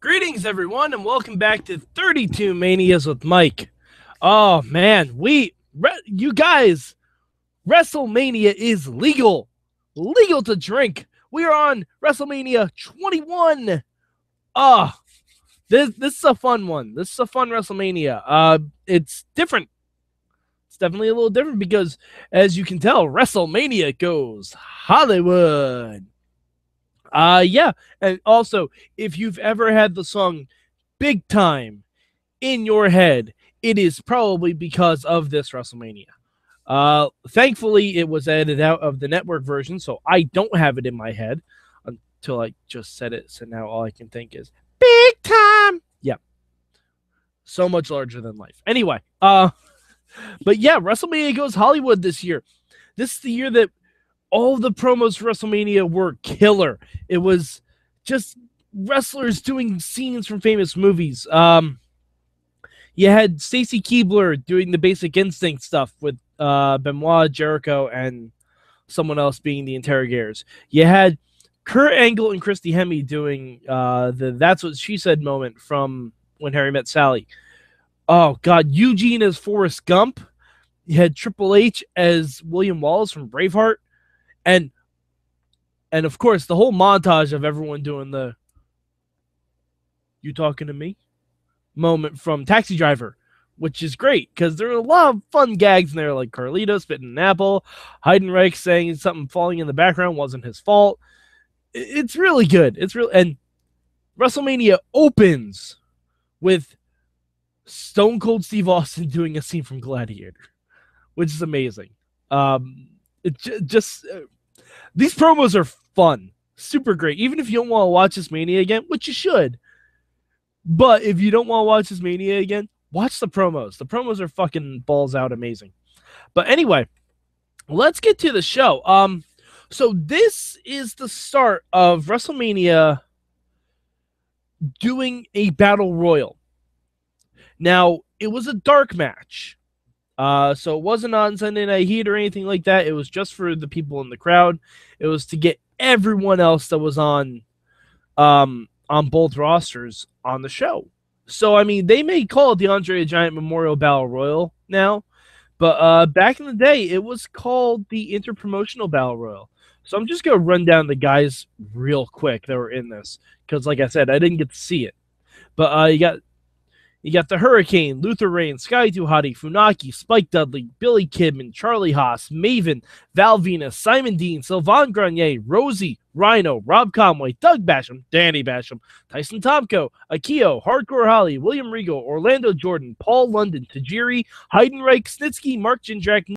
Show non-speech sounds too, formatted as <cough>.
Greetings, everyone, and welcome back to 32 Manias with Mike. Oh man, we, re- you guys, WrestleMania is legal, legal to drink. We are on WrestleMania 21. Ah, this this is a fun one. This is a fun WrestleMania. Uh, it's different. It's definitely a little different because, as you can tell, WrestleMania goes Hollywood. Uh yeah, and also if you've ever had the song Big Time in your head, it is probably because of this WrestleMania. Uh thankfully it was edited out of the network version, so I don't have it in my head until I just said it. So now all I can think is Big Time. Yeah. So much larger than life. Anyway, uh <laughs> but yeah, WrestleMania goes Hollywood this year. This is the year that all the promos for WrestleMania were killer. It was just wrestlers doing scenes from famous movies. Um, you had Stacy Keibler doing the Basic Instinct stuff with uh, Benoit, Jericho, and someone else being the interrogators. You had Kurt Angle and Christy Hemme doing uh, the "That's What She Said" moment from when Harry met Sally. Oh God, Eugene as Forrest Gump. You had Triple H as William Wallace from Braveheart and and of course the whole montage of everyone doing the you talking to me? moment from taxi driver which is great because there are a lot of fun gags in there like carlito spitting an apple heidenreich saying something falling in the background wasn't his fault. It's really good. It's real and wrestlemania opens with stone cold steve austin <laughs> doing a scene from gladiator which is amazing. Um it j- just uh, these promos are fun, super great. Even if you don't want to watch this Mania again, which you should, but if you don't want to watch this Mania again, watch the promos. The promos are fucking balls out amazing. But anyway, let's get to the show. Um, so this is the start of WrestleMania doing a battle royal. Now, it was a dark match. Uh, so it wasn't on Sunday Night Heat or anything like that. It was just for the people in the crowd. It was to get everyone else that was on um, on both rosters on the show. So I mean, they may call it the Andre the Giant Memorial Battle Royal now, but uh, back in the day, it was called the Interpromotional Battle Royal. So I'm just gonna run down the guys real quick that were in this because, like I said, I didn't get to see it. But uh, you got you got the Hurricane, Luther Reigns, Scotty 2 Hotty, Funaki, Spike Dudley, Billy Kidman, Charlie Haas, Maven, Val Venis, Simon Dean, Sylvain Grenier, Rosey, Rhino, Rob Conway, Doug Basham, Danny Basham, Tyson Tomko, Akio, Hardcore Holly, William Regal, Orlando Jordan, Paul London, Tajiri, Heidenreich, Snitsky, Mark Jindrak,